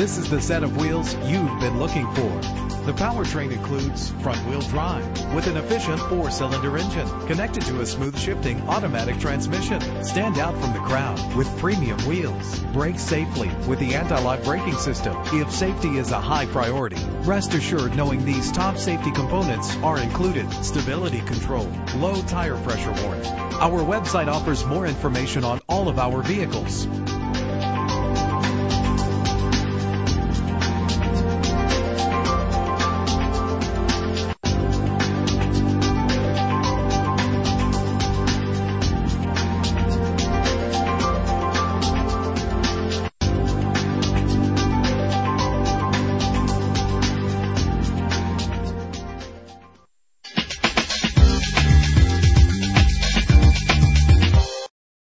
This is the set of wheels you've been looking for. The powertrain includes front-wheel drive with an efficient four-cylinder engine connected to a smooth shifting automatic transmission. Stand out from the crowd with premium wheels. Brake safely with the anti-lock braking system. If safety is a high priority, rest assured knowing these top safety components are included. Stability control, low tire pressure warning. Our website offers more information on all of our vehicles.